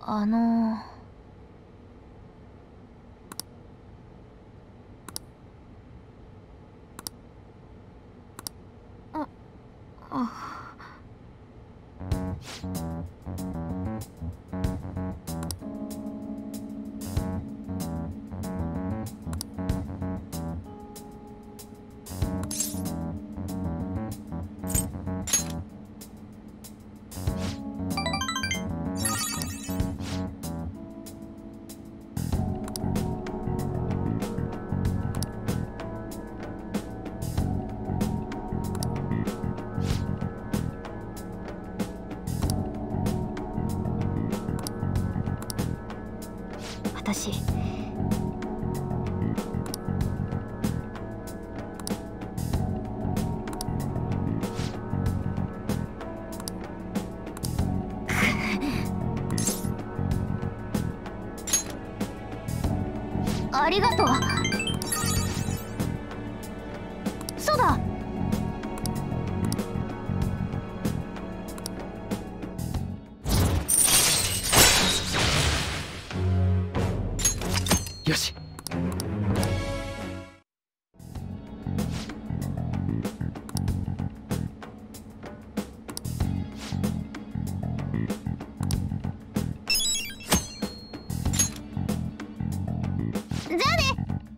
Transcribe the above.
あのああ。私。ありがとう。そうだ。じゃあね。